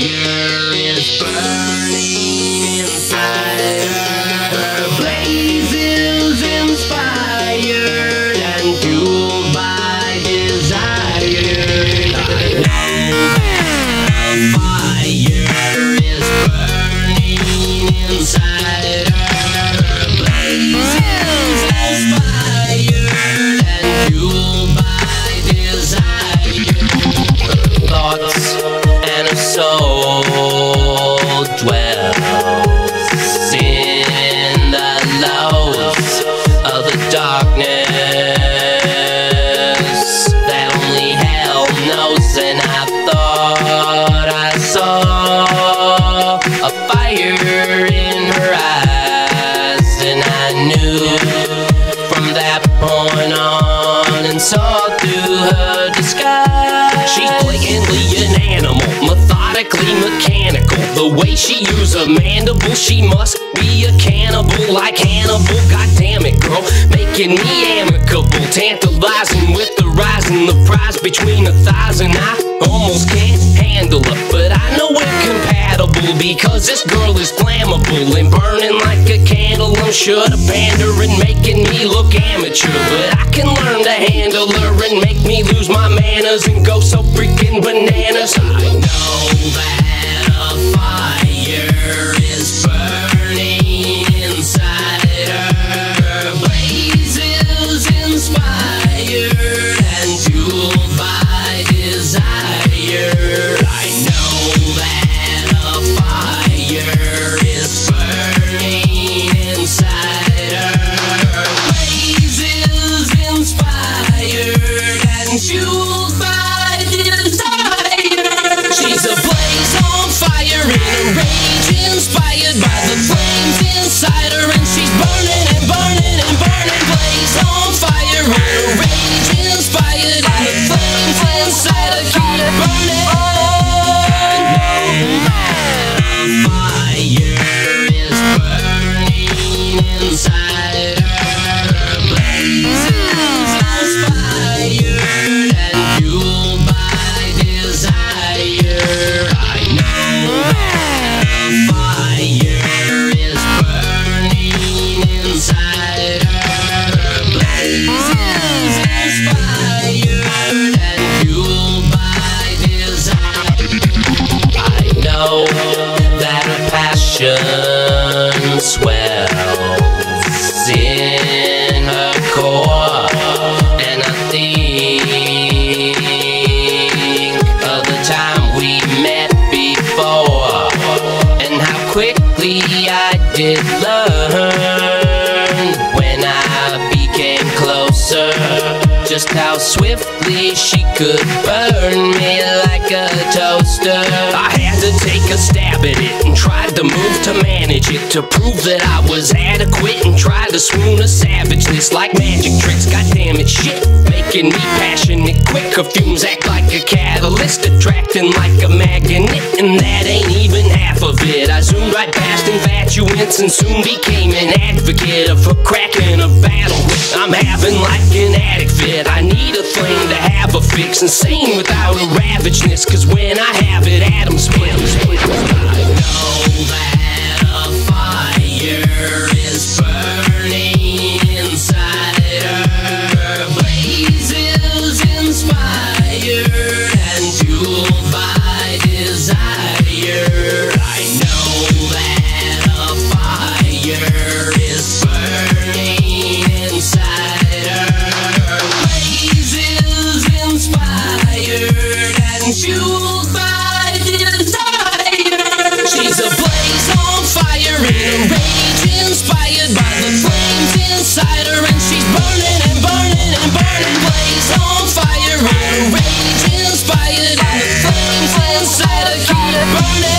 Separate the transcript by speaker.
Speaker 1: year is burning. From that point on and saw through her disguise. She's blatantly an animal, methodically mechanical. The way she uses a mandible, she must be a cannibal like Hannibal. God damn it, girl, making me amicable, tantalizing with the rising the prize between the thighs, and I almost can't handle her, but I know we're compatible because this girl is flammable and burning like a candle. I'm sure to pander and making me look amateur, but I can learn to handle her and make me lose manners and go so freaking bananas. I know that passion swells in her core, and I think of the time we met before, and how quickly I did learn when I became closer. Just how swiftly she could burn me like a toaster. I had to take a stab at it and tried to move to manage it to prove that I was adequate and tried to swoon a savageness like magic tricks. God damn it, shit, making me passionate. Quick, her fumes act like a catalyst, attracting like a magnet, and that ain't even half of it. I zoomed right past infatuance and soon became an advocate of her cracking a battle. I'm having like an addict fit. I need a thing to have a fix. Insane without a ravageness. Cause when I have it, atoms split. burning